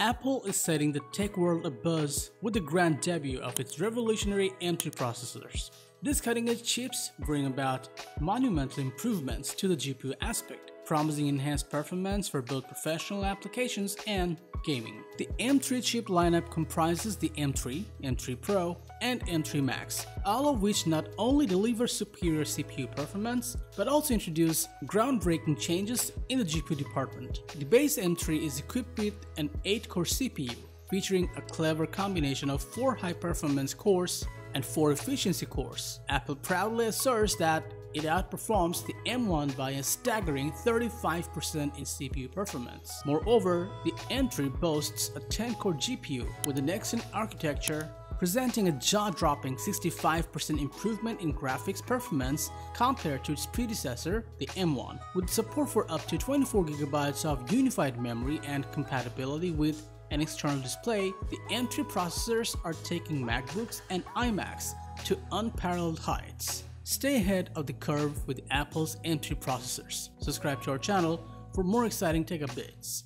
Apple is setting the tech world abuzz with the grand debut of its revolutionary M3 processors. These cutting-edge chips bring about monumental improvements to the GPU aspect, promising enhanced performance for both professional applications and gaming. The M3 chip lineup comprises the M3, M3 Pro, and M3 Max, all of which not only deliver superior CPU performance, but also introduce groundbreaking changes in the GPU department. The base M3 is equipped with an 8-core CPU, featuring a clever combination of 4 high-performance cores and 4 efficiency cores. Apple proudly asserts that it outperforms the M1 by a staggering 35% in CPU performance. Moreover, the M3 boasts a 10-core GPU with a next-gen architecture presenting a jaw-dropping 65% improvement in graphics performance compared to its predecessor, the M1, with support for up to 24GB of unified memory and compatibility with an external display, the M3 processors are taking MacBooks and iMacs to unparalleled heights. Stay ahead of the curve with Apple's M3 processors. Subscribe to our channel for more exciting tech updates.